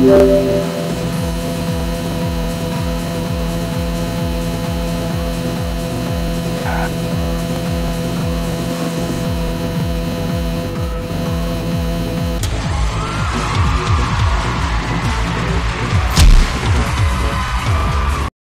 Thank you.